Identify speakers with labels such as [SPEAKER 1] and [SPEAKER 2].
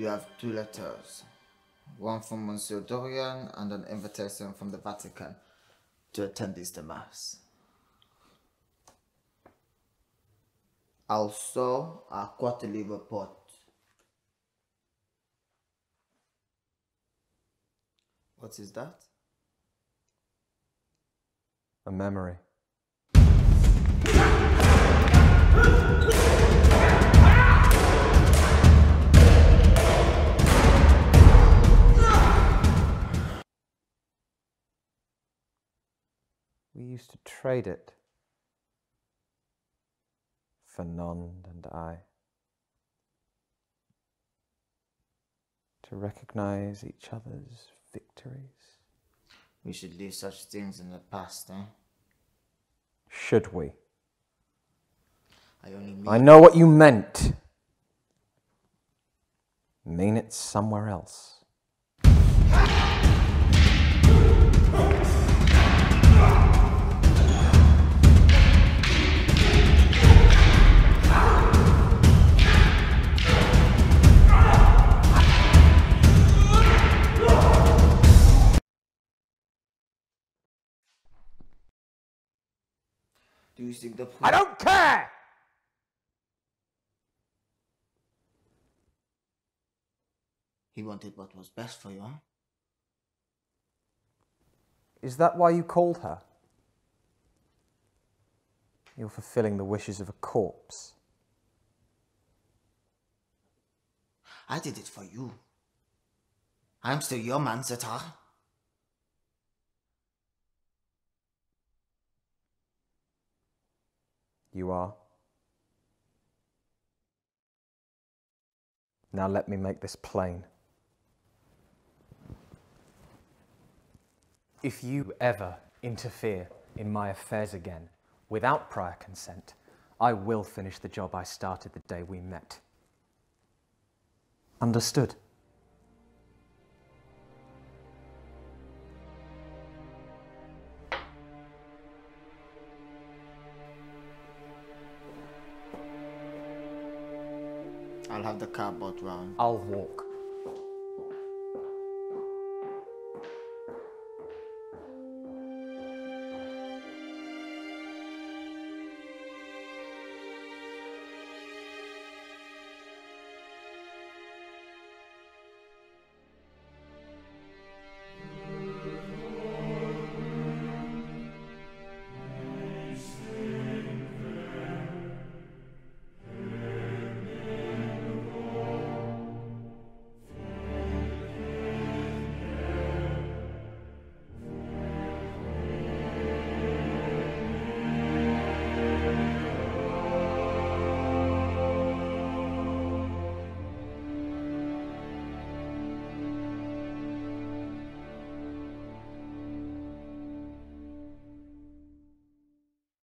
[SPEAKER 1] You have two letters. One from Monsieur Dorian and an invitation from the Vatican to attend Easter Mass. Also, a quarterly report. What is that?
[SPEAKER 2] A memory. We used to trade it. Fernand and I. To recognize each other's victories.
[SPEAKER 1] We should leave such things in the past, eh?
[SPEAKER 2] Should we?
[SPEAKER 1] I only mean
[SPEAKER 2] I know what you meant. Mean it somewhere else.
[SPEAKER 1] Do you think the
[SPEAKER 2] I don't care!
[SPEAKER 1] He wanted what was best for you, huh?
[SPEAKER 2] Is that why you called her? You're fulfilling the wishes of a corpse.
[SPEAKER 1] I did it for you. I'm still your man, Zatar.
[SPEAKER 2] You are. Now let me make this plain. If you ever interfere in my affairs again without prior consent, I will finish the job I started the day we met. Understood?
[SPEAKER 1] I'll have the car brought round.
[SPEAKER 2] I'll walk.